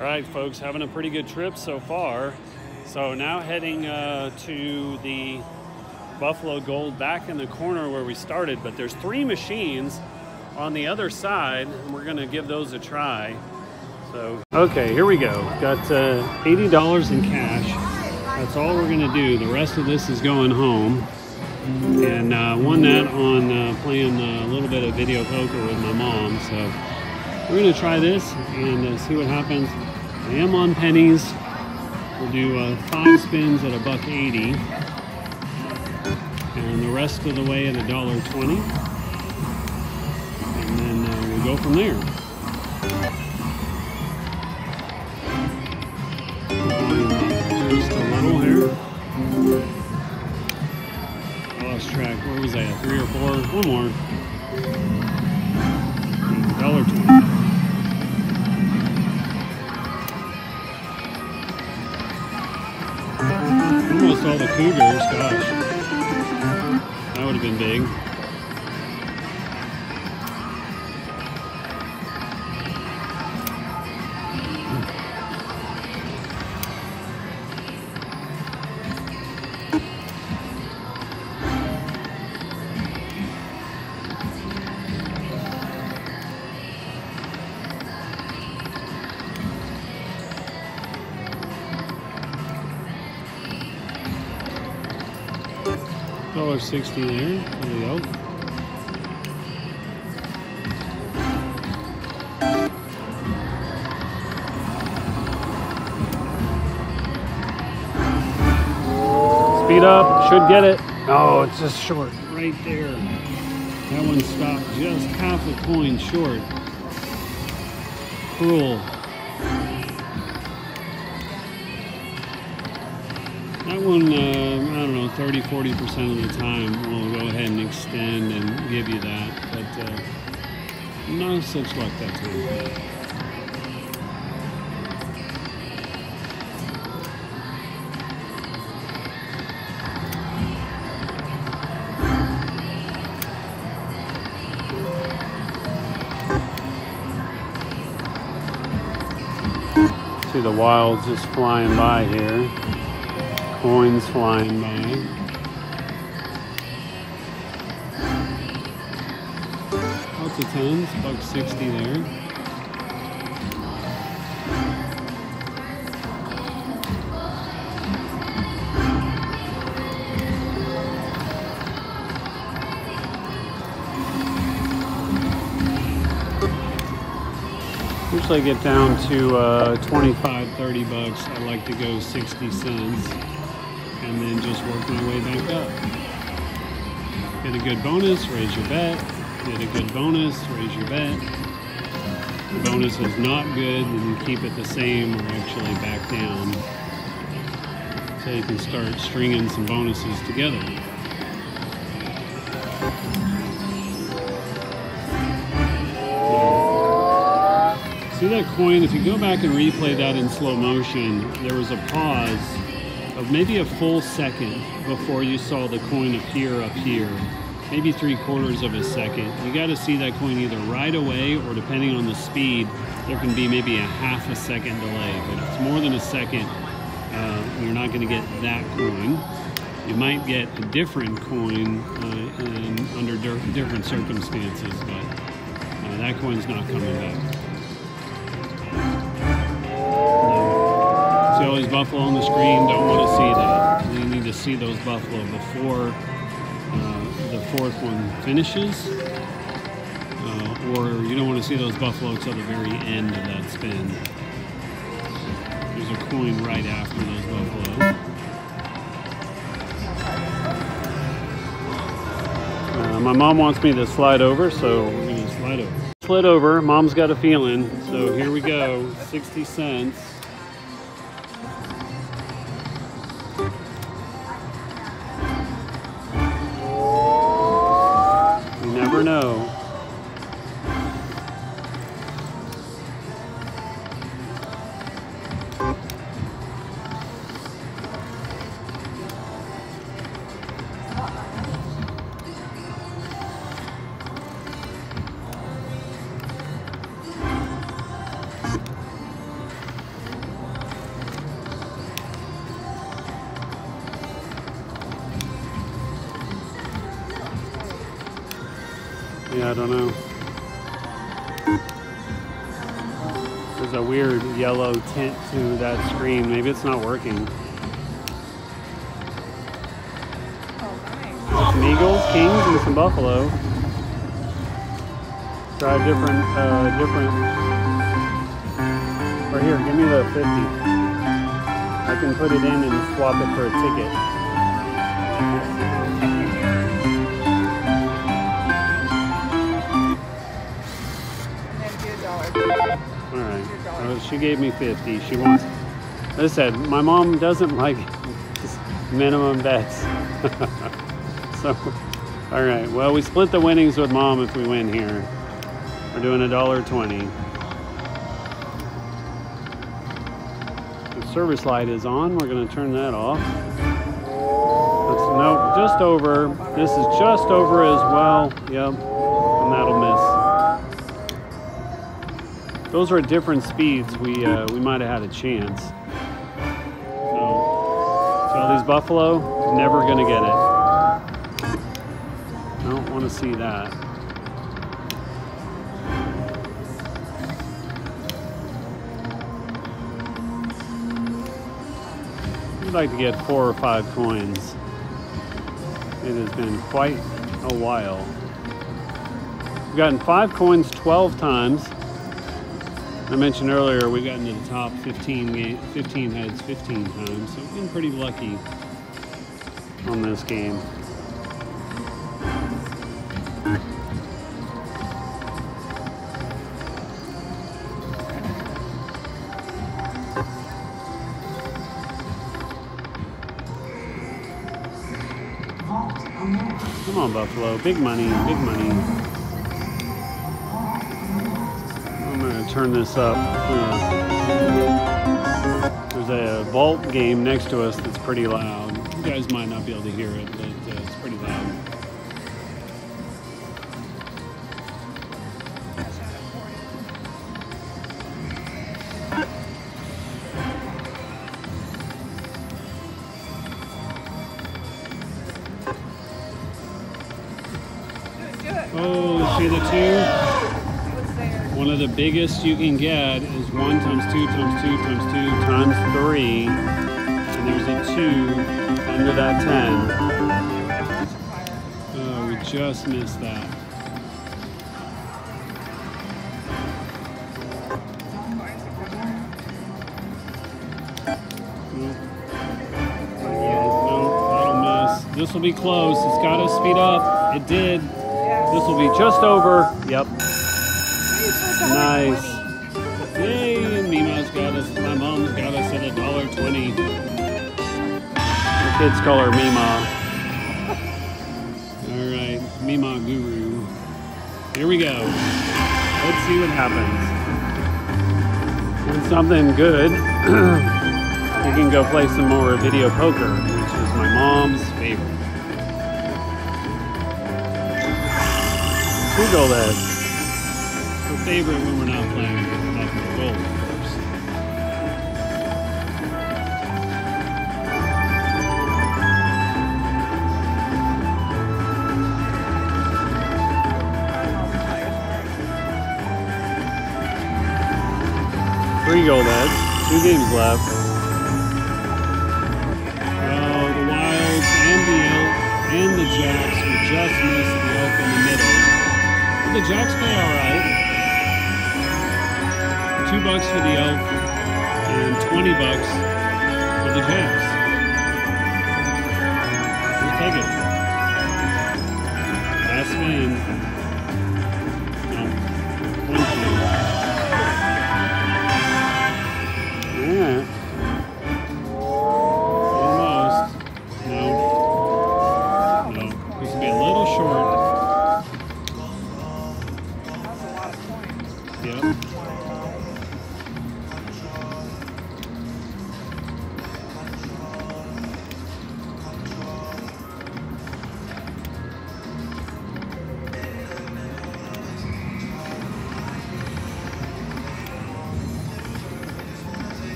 All right, folks, having a pretty good trip so far. So now heading uh, to the Buffalo Gold back in the corner where we started, but there's three machines on the other side, and we're gonna give those a try. So, okay, here we go. Got uh, $80 in cash. That's all we're gonna do. The rest of this is going home. And uh, won that on uh, playing a little bit of video poker with my mom. So we're gonna try this and uh, see what happens. I am on pennies. We'll do uh, five spins at a buck 80. And the rest of the way at a dollar 20. And then uh, we'll go from there. Just a little here. Lost track. Where was that? Three or four? One more. Dollar 20. All the cougars, gosh. That would have been big. Dollar sixty there. There we go. Speed up, should get it. Oh, it's just short, right there. That one stopped just half a coin short. Cruel. That one, uh, I don't know, 30, 40% of the time will go ahead and extend and give you that, but uh, no such luck that time. See the wilds just flying by here coins flying by. Lots of tens, buck 60 there. Usually I get down to uh, 25, 30 bucks. I like to go 60 cents just work my way back up. Get a good bonus, raise your bet. Get a good bonus, raise your bet. The bonus is not good, then you keep it the same or actually back down. So you can start stringing some bonuses together. See that coin? If you go back and replay that in slow motion, there was a pause maybe a full second before you saw the coin appear up here. Maybe three quarters of a second. You got to see that coin either right away or depending on the speed, there can be maybe a half a second delay. But if it's more than a second, uh, you're not going to get that coin. You might get a different coin uh, in, under different circumstances, but uh, that coin's not coming back. See all these buffalo on the screen? Don't want to see that. You need to see those buffalo before uh, the fourth one finishes. Uh, or you don't want to see those buffalo till the very end of that spin. There's a coin right after those buffalo. Uh, my mom wants me to slide over, so we're going to slide over. Slid over. Mom's got a feeling. So here we go. 60 cents. It's not working. Oh, Some Eagles, Kings, and some Buffalo. Try different, uh, different. Right here, give me the 50. I can put it in and swap it for a ticket. And then do a dollar. All right. Uh, she gave me 50. She wants. I said, my mom doesn't like minimum bets. so, all right. Well, we split the winnings with mom if we win here. We're doing a dollar twenty. The service light is on. We're going to turn that off. That's, nope, just over. This is just over as well. Yep. And that'll miss those are different speeds, we uh, we might have had a chance. Buffalo, never gonna get it. I don't want to see that. I'd like to get four or five coins. It has been quite a while. We've gotten five coins 12 times. I mentioned earlier we got into the top 15 15 heads 15 times, so we've been pretty lucky on this game. Come on, Buffalo. Big money, big money. I'm going to turn this up. Uh, There's a vault game next to us that's pretty loud. You guys might not be able to hear it, but uh, it's pretty loud. Oh, see the two? One of the biggest you can get is 1 times 2 times 2 times 2 times 3. And there's a 2 under that 10. Oh, we just missed that. This will be close. It's got to speed up. It did. Yeah. This will be just over. Yep. Nice. Nice. Yay! Mima's got us. My mom's got us at a dollar twenty. Kids call her Mima. All right, Mima Guru. Here we go. Let's see what happens. When something good, we can go play some more video poker, which is my mom's favorite. Gold heads. Her favorite when we're not playing of Three gold heads. Two games left. Oh, the Wilds and the Elk and the Jacks. We just missed the Elk in the middle. But the Jacks play all right. Two bucks for the Elk and 20 bucks for the Jacks.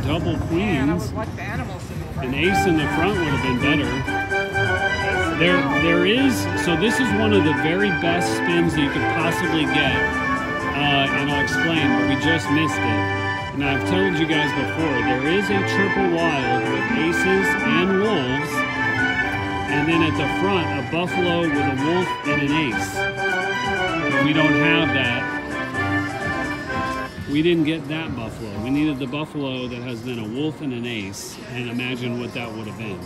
Double queens. An ace in the front would have been better. There, there is. So this is one of the very best spins that you could possibly get, uh, and I'll explain. But we just missed it, and I've told you guys before. There is a triple wild with aces and wolves, and then at the front a buffalo with a wolf and an ace. But we don't have that. We didn't get that buffalo. We needed the buffalo that has been a wolf and an ace, and imagine what that would have been.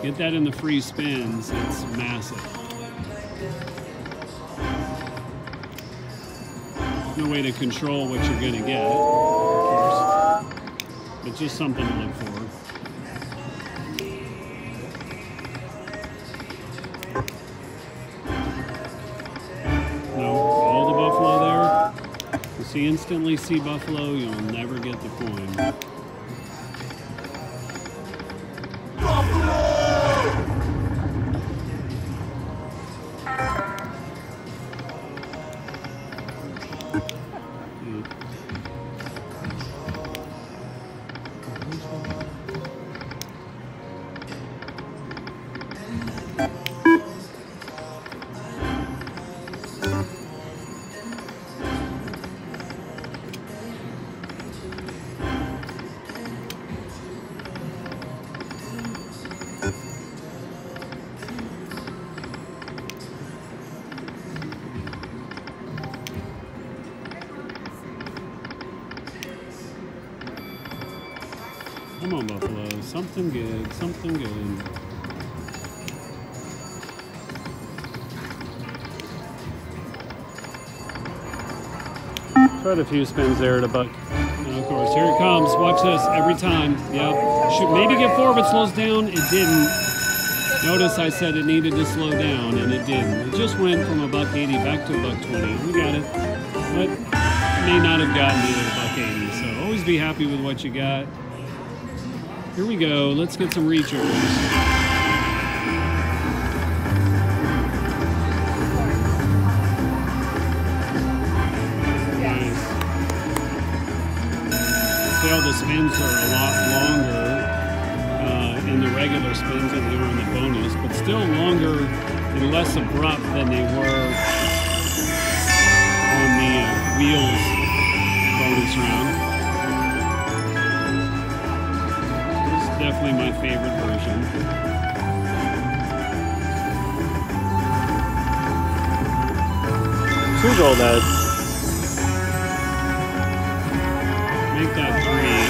Get that in the free spins, it's massive. No way to control what you're gonna get, of course. But just something to look for. See instantly see buffalo, you'll never get the coin. Come on, Buffalo. Something good. Something good. Tried a few spins there at a buck. And of course, here it comes. Watch this every time. Yep. Should maybe get four, but slows down. It didn't. Notice I said it needed to slow down, and it didn't. It just went from a buck 80 back to a buck 20. We got it. But may not have gotten it at a buck 80. So always be happy with what you got. Here we go. Let's get some. Nice. The spins are a lot longer uh, in the regular spins than they were in the bonus, but still longer and less abrupt than they were on the uh, wheels bonus round. Definitely my favorite version. Two heads. Make that three.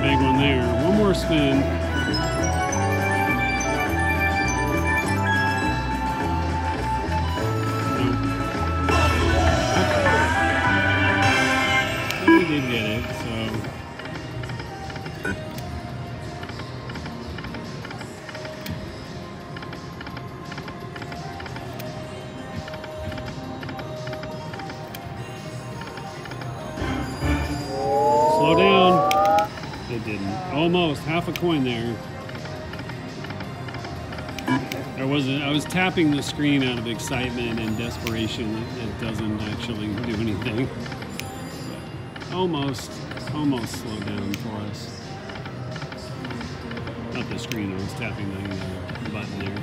Big one there. One more spin. Screen out of excitement and desperation. It, doesn't actually do anything. But almost, almost slowed down for us. Not the screen. I was tapping the uh, button there.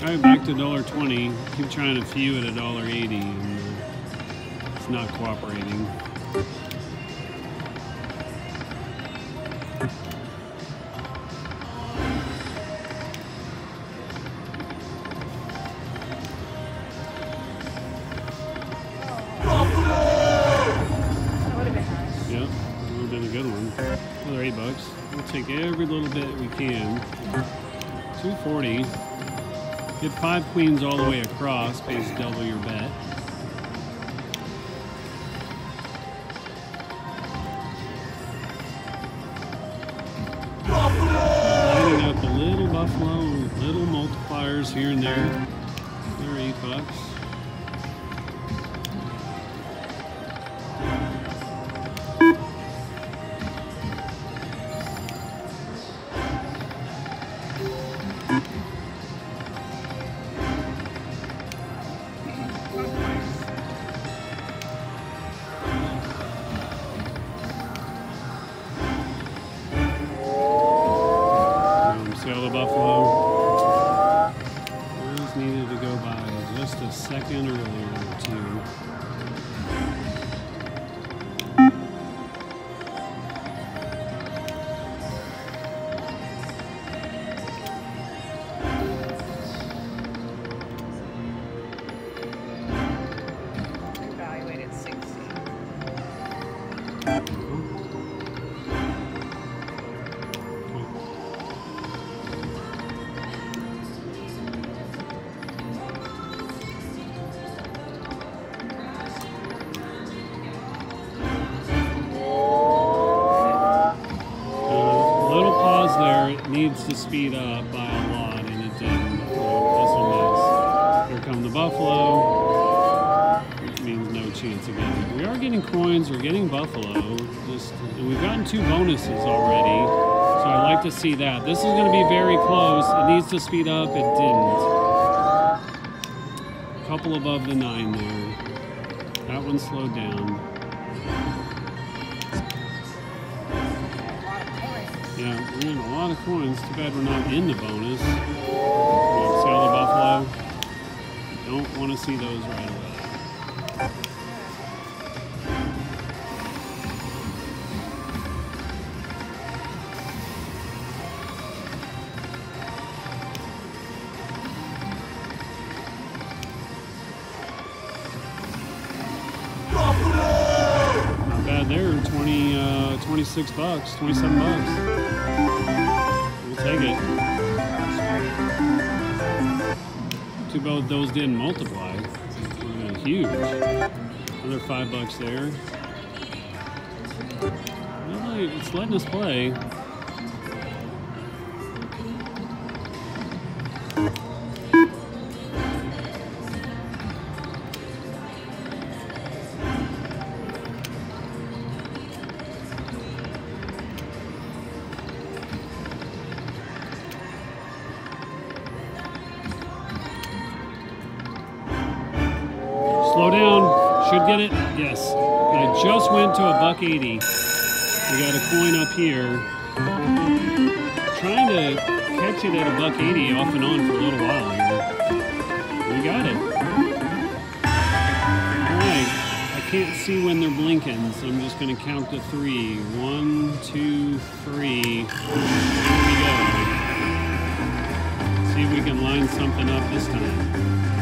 All right, back to $1.20. Keep trying a few at $1.80, and uh, it's not cooperating. Can. 240. Get five queens all the way across, pays double your bet. See that. This is going to be very close. It needs to speed up. It didn't. A Couple above the nine there. That one slowed down. Yeah, we're in a lot of coins. Too bad we're not in the bonus. All the buffalo? Don't want to see those right 26 bucks, 27 bucks. We'll take it. Too bad those didn't multiply. Huge. Another five bucks there. Well, it's letting us play. Here. Trying to catch it at a buck 80 off and on for a little while here. We got it. All right. I can't see when they're blinking, so I'm just going to count to three. One, two, three. Here we go. See if we can line something up this time.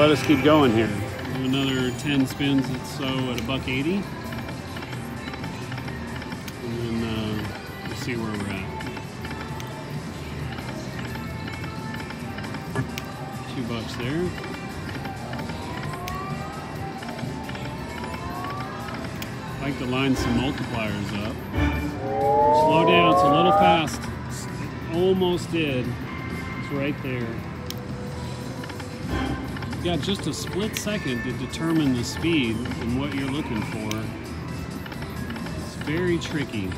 let us keep going here. Another 10 spins or so at a buck 80. And then uh, we'll see where we're at. Two bucks there. like to line some multipliers up. Slow down, it's a little fast. Almost did. It's right there. You got just a split second to determine the speed and what you're looking for. It's very tricky.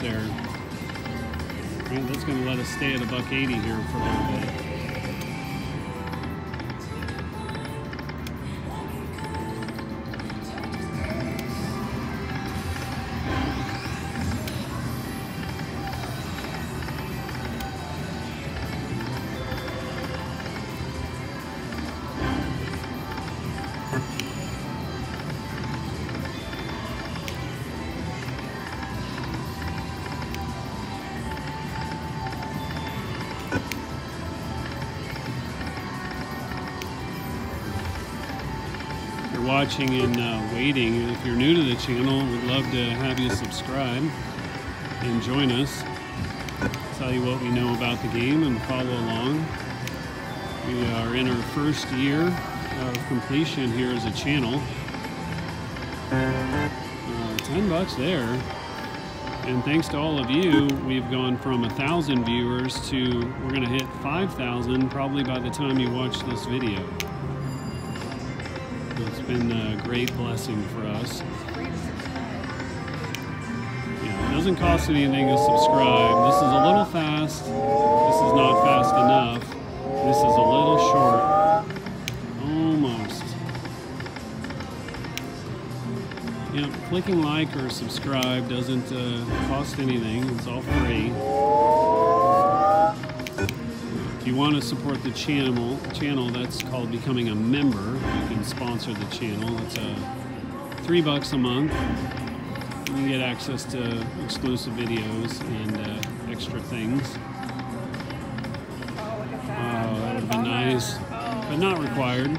There. That's going to let us stay at a buck 80 here for a little bit. And uh, waiting, if you're new to the channel, we'd love to have you subscribe and join us. Tell you what we know about the game and follow along. We are in our first year of completion here as a channel. Uh, 10 bucks there. And thanks to all of you, we've gone from a thousand viewers to we're going to hit 5,000 probably by the time you watch this video. Been a great blessing for us. Yeah, it doesn't cost anything to subscribe. This is a little fast. This is not fast enough. This is a little short. Almost. Yeah, clicking like or subscribe doesn't uh, cost anything. It's all free. If you want to support the channel, channel that's called becoming a member. You can sponsor the channel. It's a three bucks a month. You can get access to exclusive videos and uh, extra things. Oh, Oh, that. would been nice, but not required.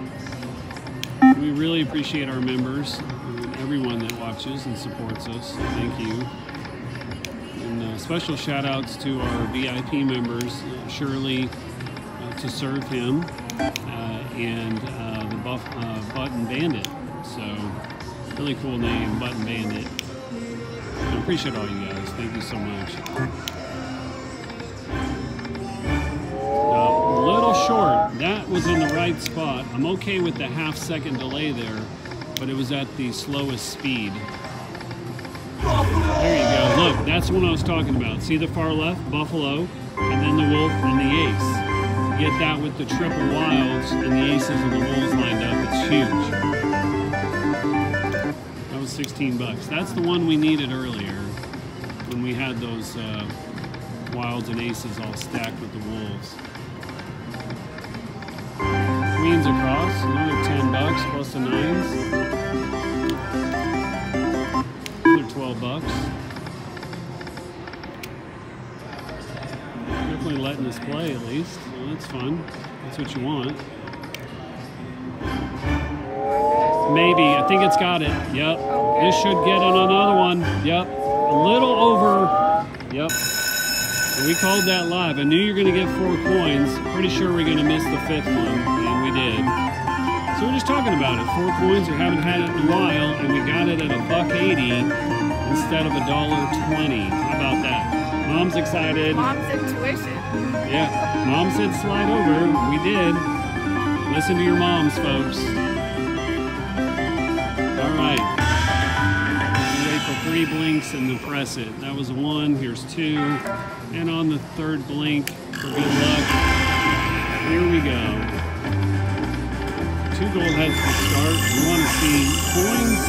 We really appreciate our members and everyone that watches and supports us. Thank you. And uh, special shout outs to our VIP members, uh, Shirley uh, to serve him, uh, and uh, the Buff, uh, Button Bandit. So, really cool name, Button Bandit. I appreciate all you guys. Thank you so much. A little short. That was in the right spot. I'm okay with the half second delay there, but it was at the slowest speed. There you go. Look, that's what I was talking about. See the far left? Buffalo, and then the wolf and the ace. Get that with the triple wilds and the aces and the wolves lined up. It's huge. That was 16 bucks. That's the one we needed earlier when we had those uh, wilds and aces all stacked with the wolves. Queens across, another 10 bucks plus the nines. Another 12 bucks. Letting us play at least. Well, that's fun. That's what you want. Maybe. I think it's got it. Yep. This should get on another one. Yep. A little over. Yep. We called that live. I knew you were going to get four coins. Pretty sure we're going to miss the fifth one, and we did. So we're just talking about it. Four coins. We haven't had it in a while, and we got it at a buck eighty instead of a dollar twenty. How about that? Mom's excited. Mom's intuition. Yeah, mom said slide over. We did. Listen to your moms, folks. All right. Wait for three blinks and then press it. That was one. Here's two. And on the third blink, for good luck, here we go. Two gold heads to start. We want to see coins.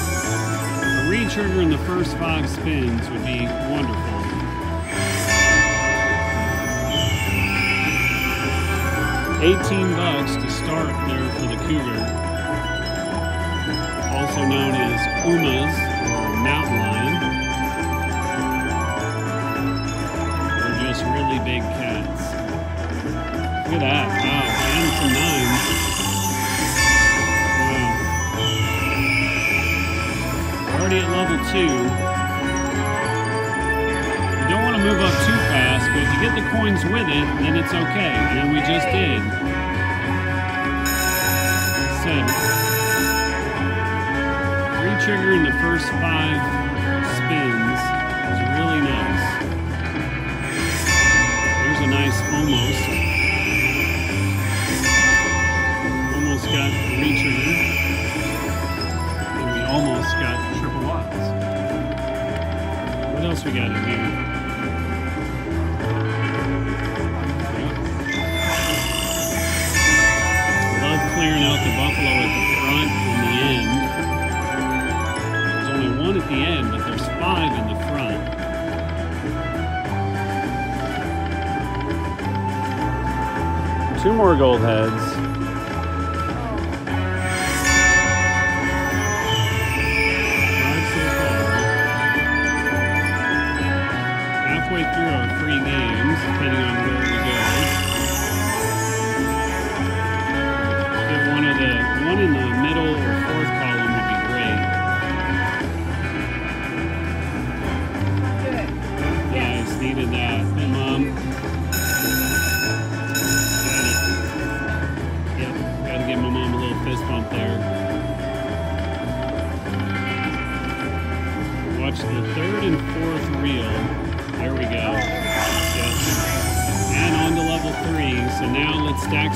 A re-trigger in the first five spins would be wonderful. 18 bucks to start there for the cougar. Also known as pumas or mountain lion. They're just really big cats. Look at that. Wow. And some nines. Wow. Already at level two. You don't want to move up too fast, but if you get the coins with it, then it's okay. And we just did. Seven. Re-trigger in the first five spins is really nice. There's a nice almost. Almost got re-trigger. And we almost got triple Watts. What else we got in here? Two more gold heads.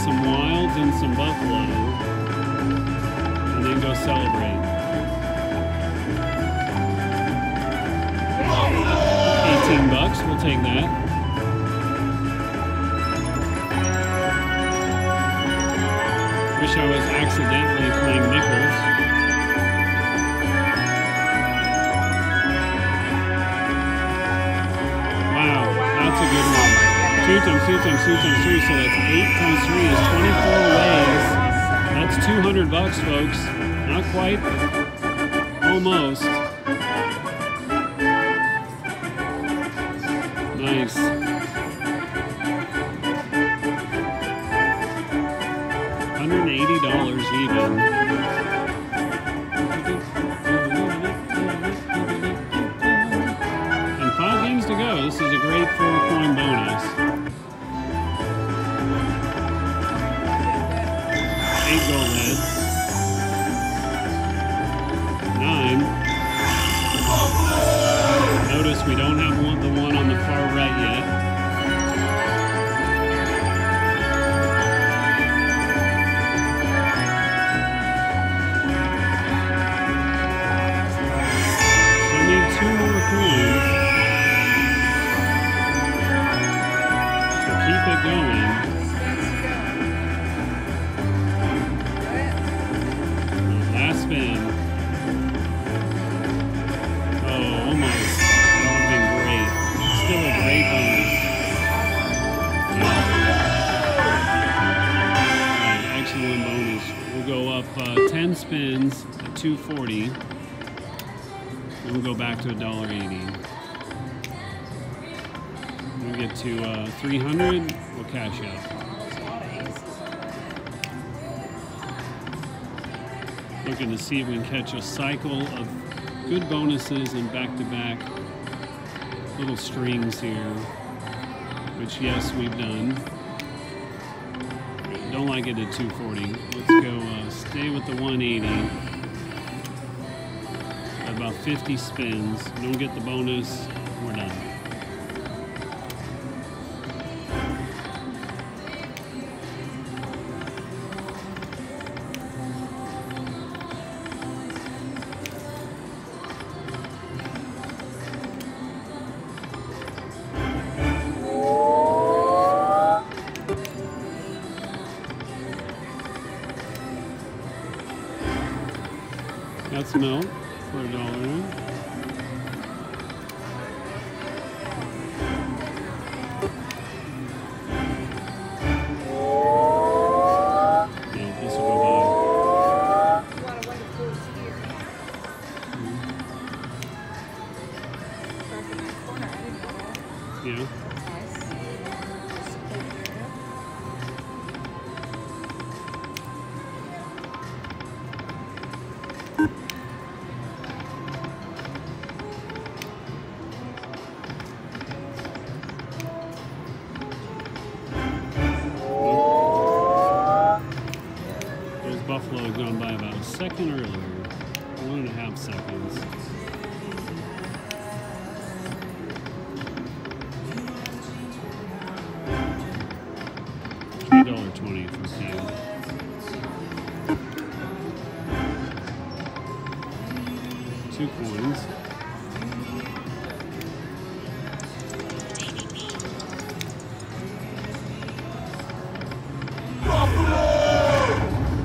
Some wilds and some buffalo. And then go celebrate. 18 bucks, we'll take that. Wish I was accidentally playing nickels. 2 times 2 times 2 times 3, so that's 8 times 3 is 24 ways. That's 200 bucks, folks. Not quite. Almost. Nice. $180 even. Looking to see if we can catch a cycle of good bonuses and back-to-back little strings here. which yes, we've done. Don't like it at 240. Let's go uh, stay with the 180. About 50 spins. Don't get the bonus. We're done.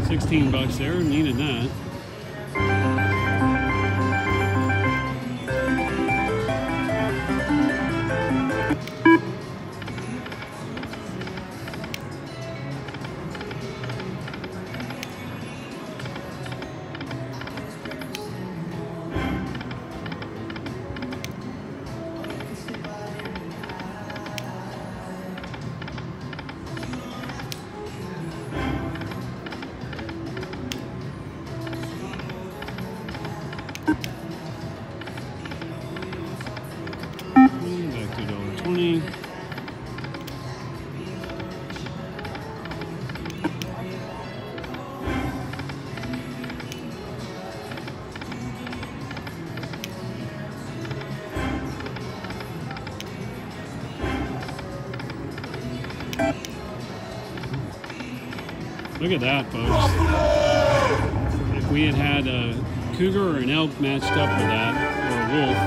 16 bucks there, needed that. Look at that, folks. If we had had a cougar or an elk matched up with that, or a wolf,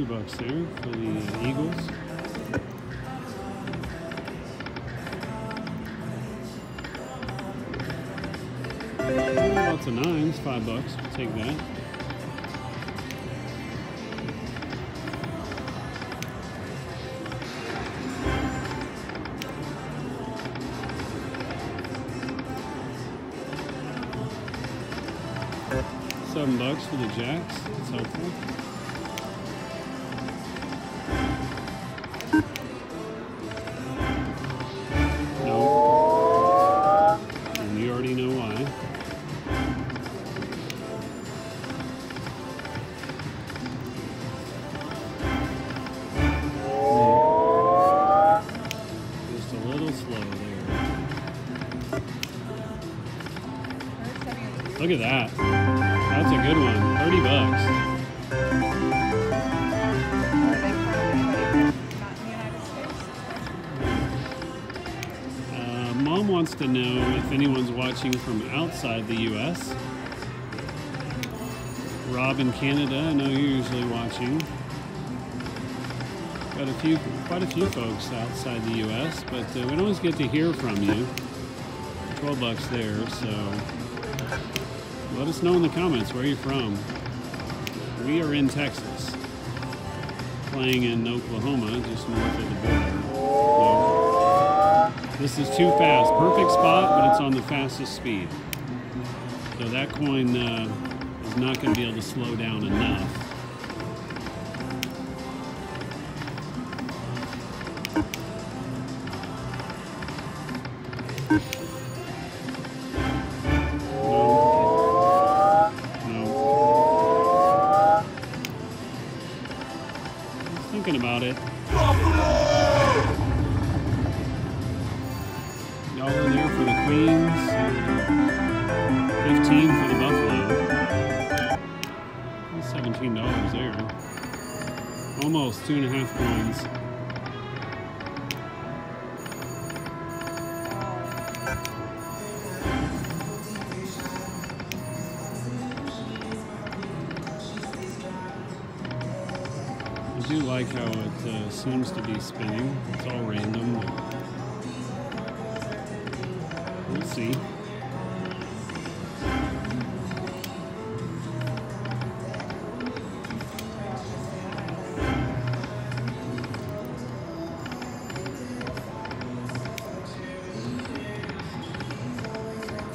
Two bucks there for the Eagles. Lots of nines, five bucks. Take that. Seven bucks for the Jacks. That's helpful. Look at that. That's a good one. 30 bucks. Uh, Mom wants to know if anyone's watching from outside the U.S. Rob in Canada, I know you're usually watching. Got a few, quite a few folks outside the U.S., but uh, we don't always get to hear from you. 12 bucks there, so let us know in the comments where you're from. We are in Texas, playing in Oklahoma, just north of the border. So, this is too fast. Perfect spot, but it's on the fastest speed. So that coin uh, is not going to be able to slow down enough. No. Spinning. It's all random. We'll see.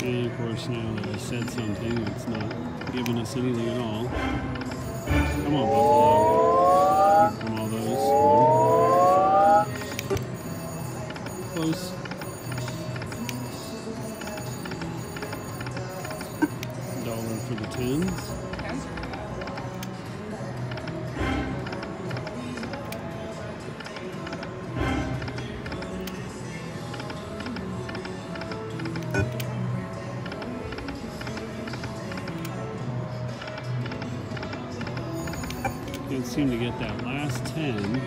And of course, now that I said something, it's not giving us anything at all. Come on, Buffalo. Seem to get that last 10.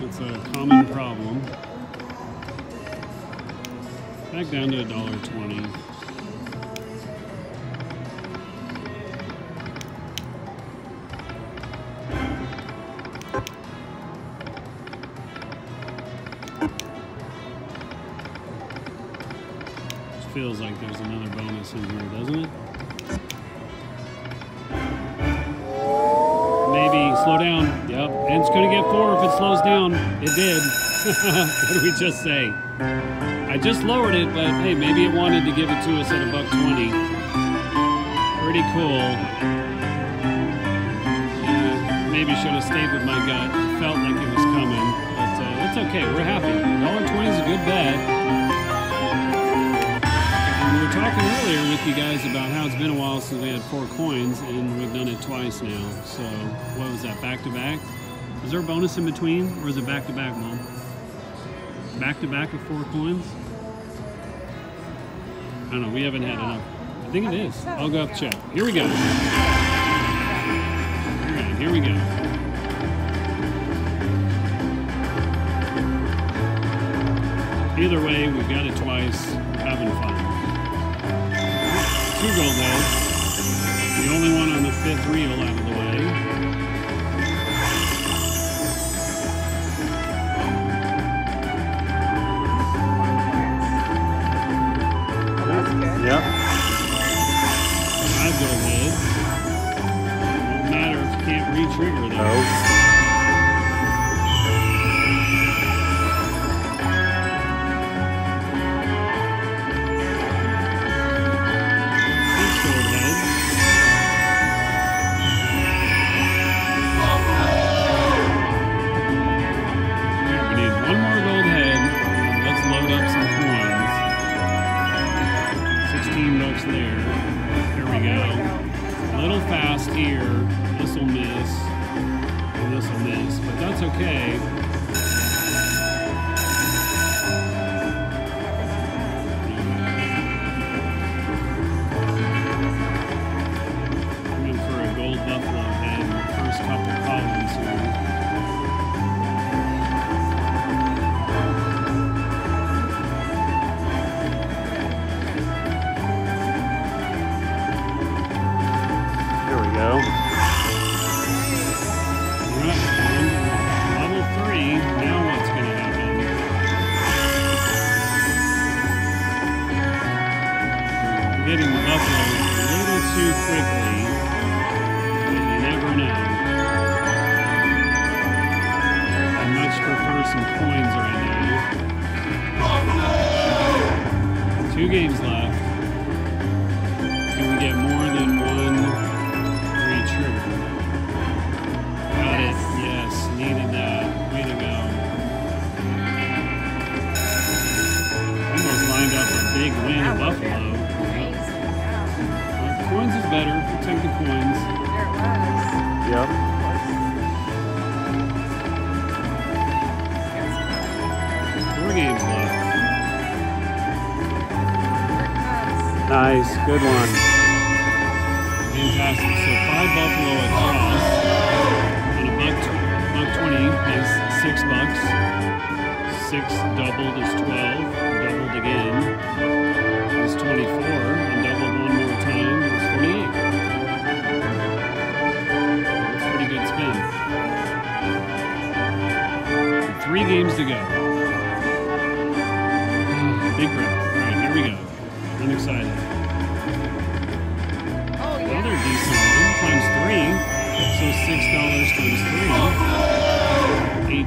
It's a common problem. Back down to a dollar twenty. Feels like there's another bonus in here, doesn't it? And it's going to get four if it slows down. It did. what did we just say? I just lowered it, but hey, maybe it wanted to give it to us at a buck twenty. Pretty cool. Yeah, maybe should have stayed with my gut. It felt like it was coming, but uh, it's okay. We're happy. Dollar twenty is a good bet. We were talking earlier with you guys about how it's been a while since we had four coins, and we've done it twice now. So, what was that, back to back? Is there a bonus in between, or is it back to back, Mom? Back to back of four coins? I don't know, we haven't had enough. I think it is. I'll go up check. Here we go. All right, here we go. Either way, we've got it twice. Having fun. Two gold heads. The only one on the fifth reel out of the fast here. This will miss. This will miss. But that's okay.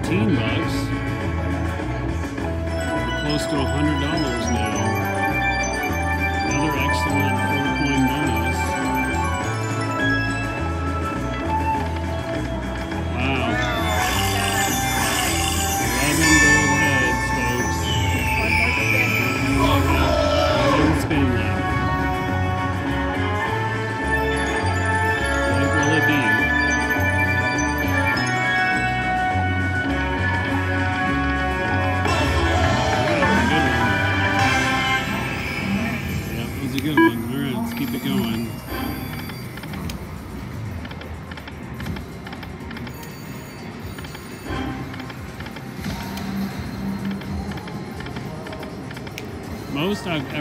15 bucks. Close to $100 now.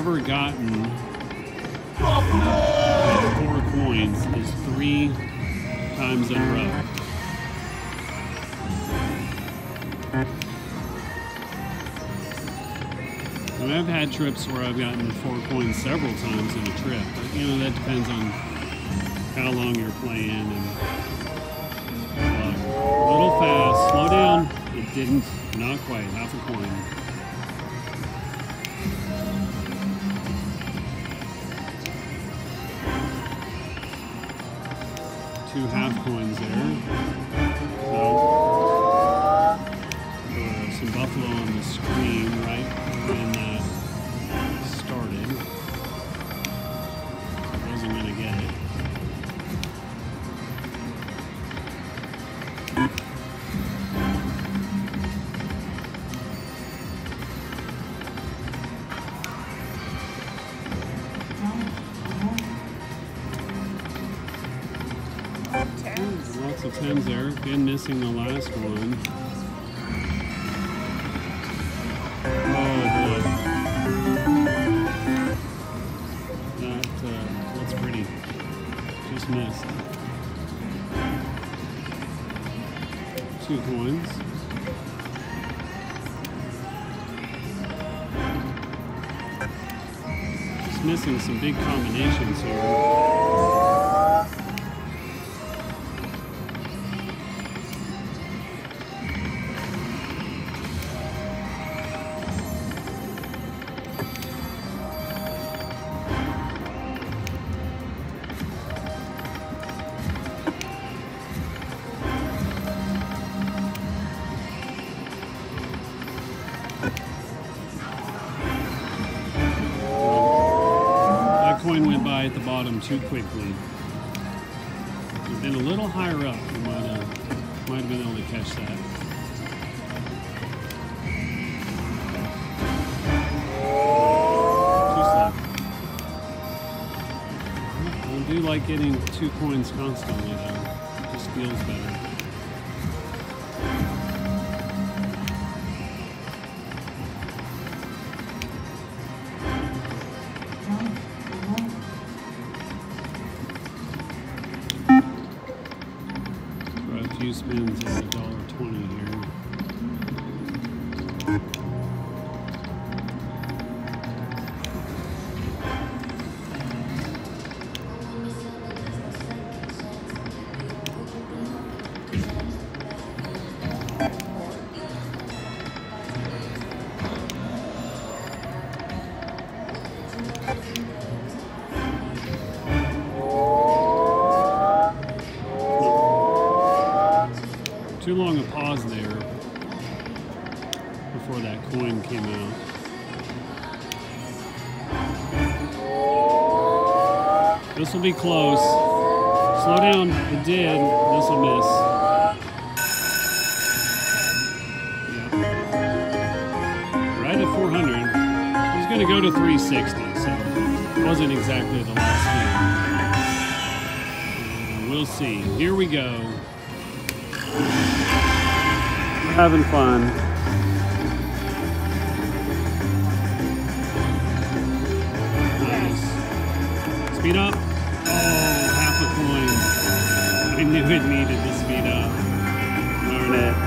Ever gotten four coins is three times in a row. And I've had trips where I've gotten four coins several times in a trip, but you know that depends on how long you're playing and luck. A little fast. Slow down. It didn't. Not quite. Half Lots of tens there. Again, missing the last one. Oh boy. That, uh, that's pretty. Just missed. Two coins. Just missing some big combinations here. Too quickly. It'd been a little higher up, we might have, might have been able to catch that. Too slow. I do like getting two coins constantly though. It just feels better. Too long a pause there before that coin came out. This will be close. Slow down. It did. This will miss. Yep. Right at 400. It was going to go to 360, so it wasn't exactly the last thing. We'll see. Here we go having fun. Nice. Speed up. Oh, half a coin. I knew it needed to speed up. Learn it.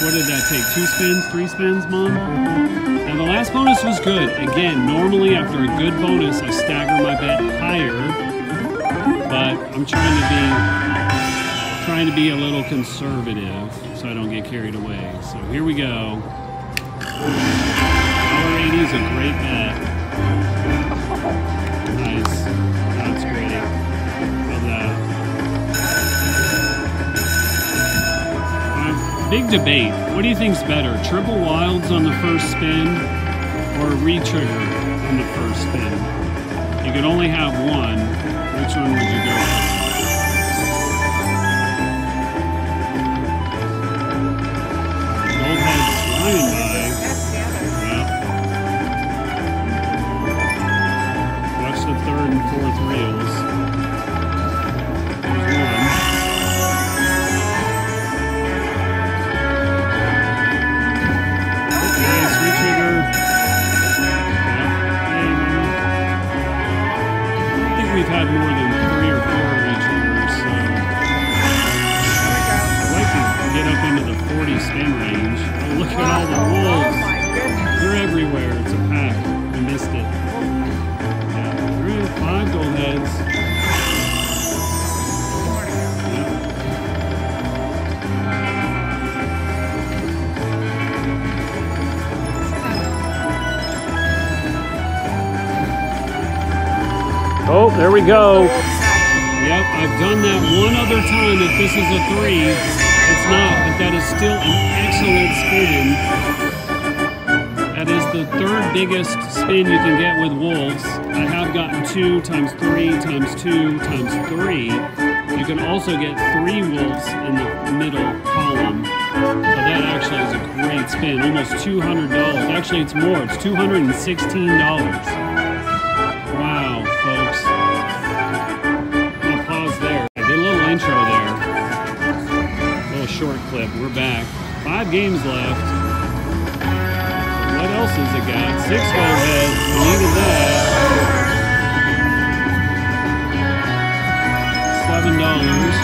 What did that take? Two spins, three spins, Mom? Now the last bonus was good. Again, normally after a good bonus, I stagger my bet higher. But I'm trying to be trying to be a little conservative so I don't get carried away. So here we go. $1.80 is a great bet. Big debate. What do you think's better? Triple wilds on the first spin or re-trigger on the first spin? You could only have one. Which one would you go with? Spin you can get with wolves. I have gotten two times three times two times three. You can also get three wolves in the middle column. So that actually is a great spin. Almost $200. Actually, it's more. It's $216. Wow, folks. Gonna pause there. I did a little intro there. A little short clip. We're back. Five games left. Else it? Six gold heads. We needed that. Seven dollars.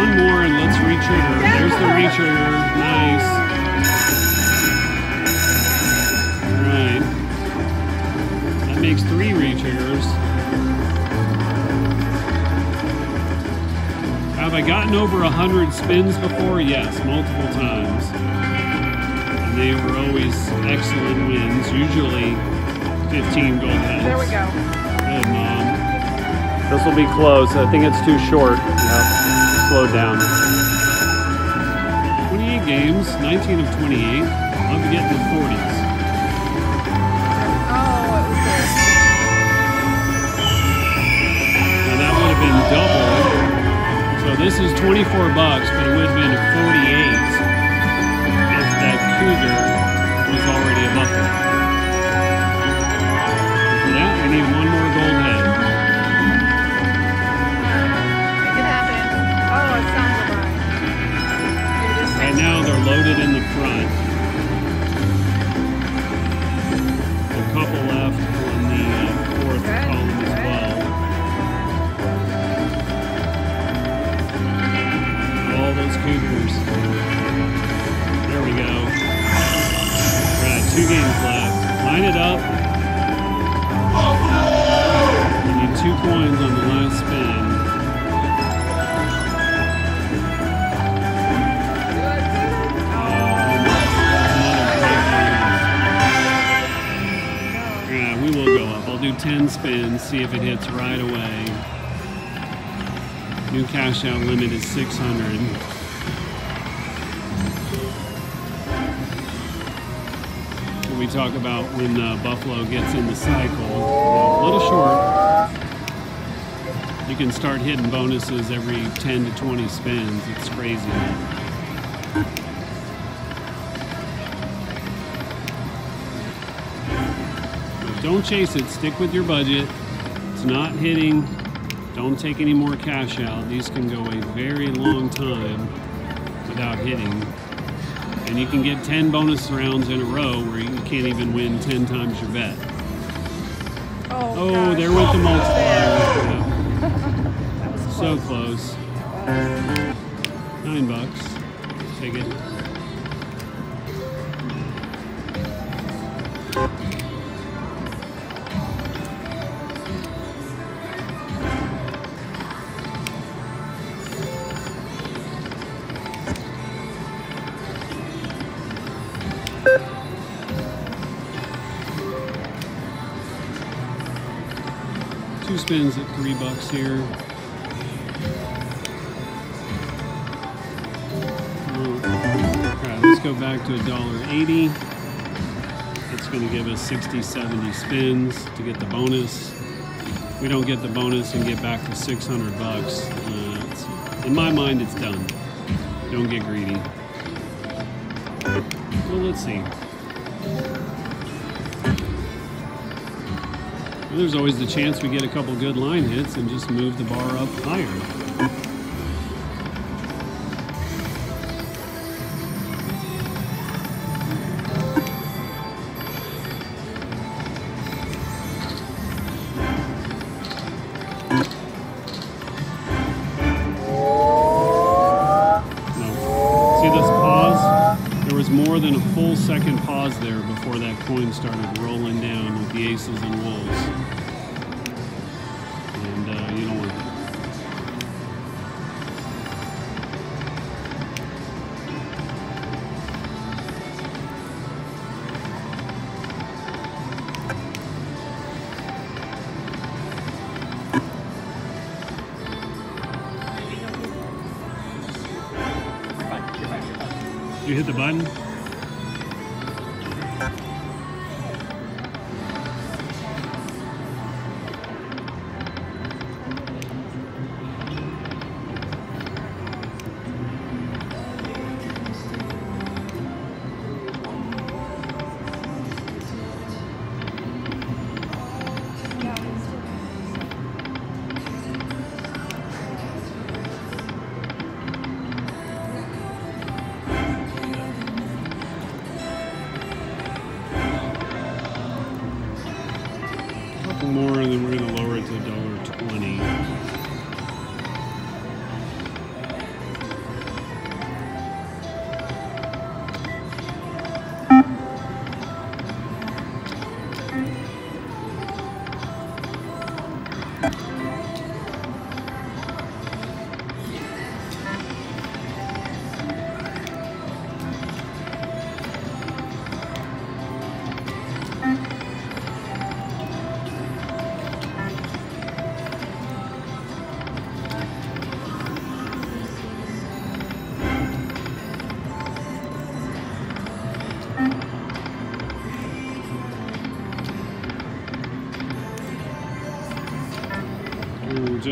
One more and let's retrigger. There's the retrigger. Nice. Alright. That makes three retriggers. Have I gotten over a hundred spins before? Yes, multiple times. And they were always excellent wins, usually 15 gold heads. There we go. Good, Mom. This will be close. I think it's too short. Yep. Slow down. 28 games, 19 of 28. Love to get in the 40s. Oh, it was there. Now that would have been double. This is 24 bucks, but it would have been 48 if that cougar was already a buffalo. For that, we need one more gold head. Make it happen. Oh, it sounds alright. Right now they're loaded in the front. A couple left on the uh, fourth column as well. All those cougars. There we go. Right, two games left. Line it up. You need two coins on the last spin. Yeah, we will go up. I'll do 10 spins, see if it hits right away. New cash out limit is 600. We talk about when uh, Buffalo gets in the cycle, a little short. You can start hitting bonuses every 10 to 20 spins. It's crazy. Don't chase it. Stick with your budget. It's not hitting don't take any more cash out. These can go a very long time without hitting. And you can get 10 bonus rounds in a row where you can't even win 10 times your bet. Oh, Oh, gosh. there went the oh, multiplier. That was so close. Nine bucks. Take it. Here. Let's go back to $1.80. It's going to give us 60, 70 spins to get the bonus. We don't get the bonus and get back to 600 bucks. Uh, in my mind, it's done. Don't get greedy. Well, let's see. There's always the chance we get a couple good line hits and just move the bar up higher. You hit the button?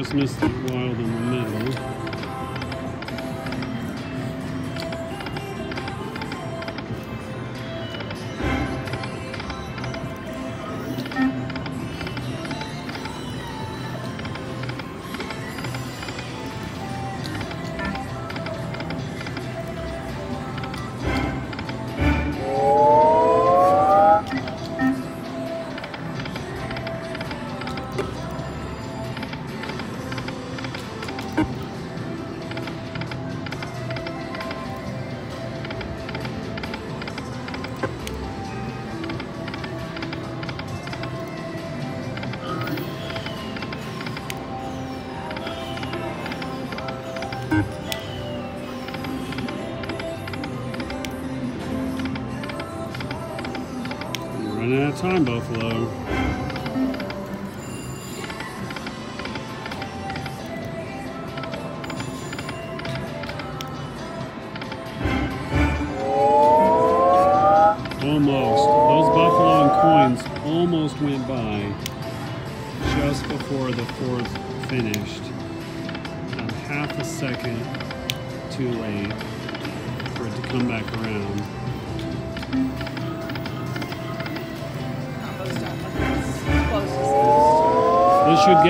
Oh, just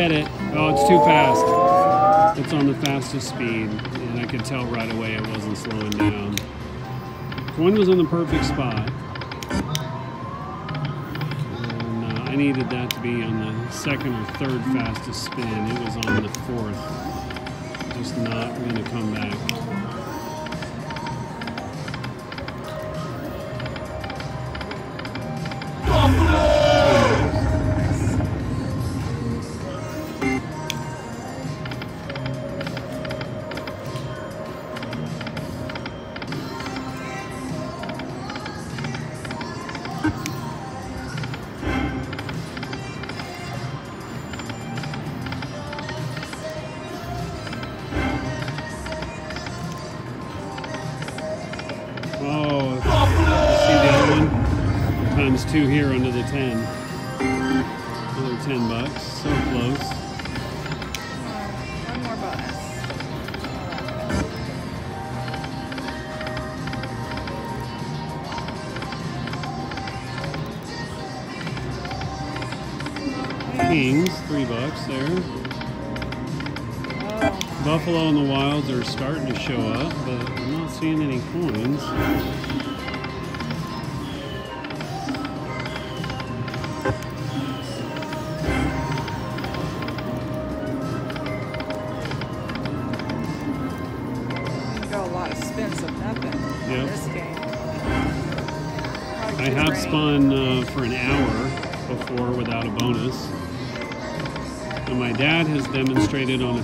get it. Oh, it's too fast. It's on the fastest speed, and I could tell right away it wasn't slowing down. One was in the perfect spot. And, uh, I needed that to be on the second or third fastest spin. It was on the fourth. Just not going to come back. Kings, three bucks there. Buffalo and the Wilds are starting to show up, but I'm not seeing any coins.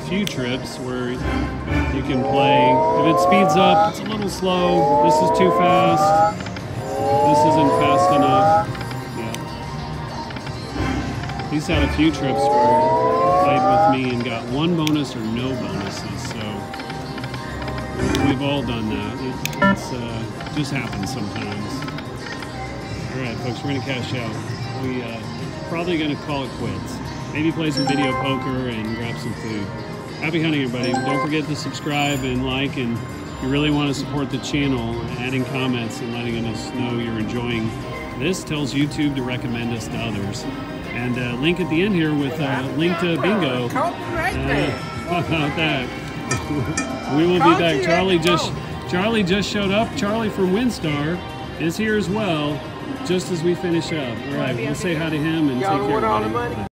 Few trips where you can play. If it speeds up, it's a little slow. This is too fast. This isn't fast enough. Yeah. He's had a few trips where he played with me and got one bonus or no bonuses. So we've all done that. It, it's uh, just happens sometimes. All right, folks, we're gonna cash out. We uh, probably gonna call it quits. Maybe play some video poker and grab some food. Happy hunting, everybody! Don't forget to subscribe and like, and if you really want to support the channel, adding comments and letting us know you're enjoying this tells YouTube to recommend us to others. And uh, link at the end here with uh, link to bingo. Right Uh, there. how about that? we will be back. Charlie just. Charlie just showed up. Charlie from WinStar is here as well, just as we finish up. All right, we'll say hi to him and take care. of all the everybody. money? Bye.